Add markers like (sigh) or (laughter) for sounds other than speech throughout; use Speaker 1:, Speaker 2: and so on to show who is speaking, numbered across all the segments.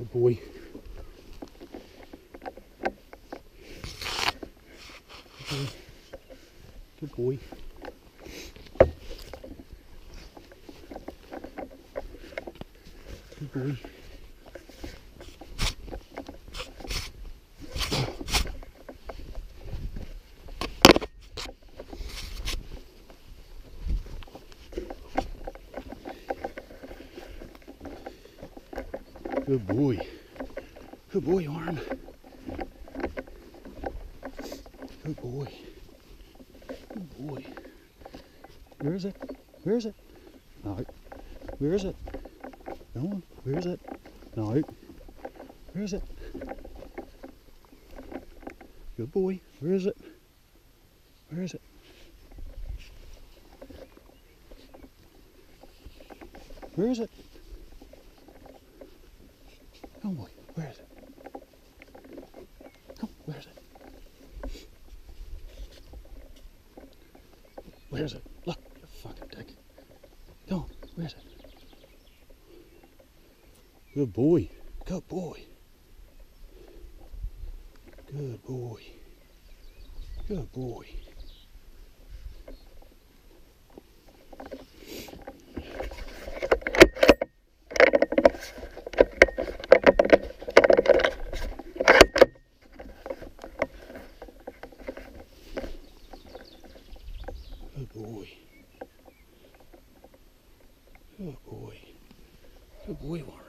Speaker 1: Good boy. Good boy. Good boy. Good boy. Good boy, Arm. Good boy. Good boy. Where is it? Where is it? No. Where is it? No. Where is it? No. Where is it? Good boy. Where is it? Where is it? Where is it? Come boy, where is it? Come, where is it? Where is it? Look, you fucking dick. On, where is it? Good boy. Good boy. Good boy. Good boy. Good boy. Good boy. Good boy, Warren.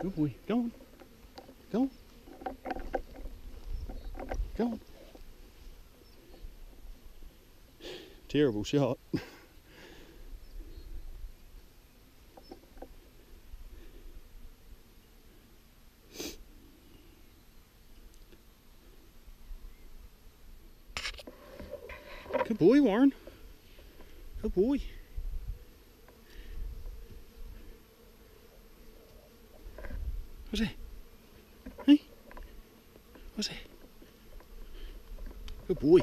Speaker 1: Good boy. Go on. Go on. Go on. Terrible shot. (laughs) Good boy, Warren. Good boy. What's it? Hey? What's it? Good boy.